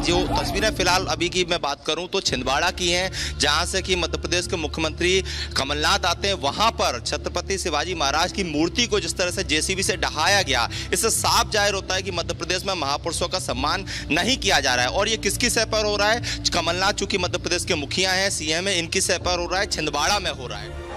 जो तस्वीरें फ़िलहाल अभी की मैं बात करूँ तो छिंदवाड़ा की हैं, जहाँ से कि मध्य प्रदेश के मुख्यमंत्री कमलनाथ आते हैं, वहाँ पर छत्रपति शिवाजी महाराज की मूर्ति को जिस तरह से जेसीबी से ढहाया गया, इससे साफ़ ज़ाहिर होता है कि मध्य प्रदेश में महापुरुषों का सम्मान नहीं किया जा रहा है। और ये किसकी सह पर हो रहा है? कमलनाथ, चूँकि मध्य प्रदेश के मुखिया हैं, सीएम है, इनकी सह पर हो रहा है, छिंदवाड़ा में हो रहा है।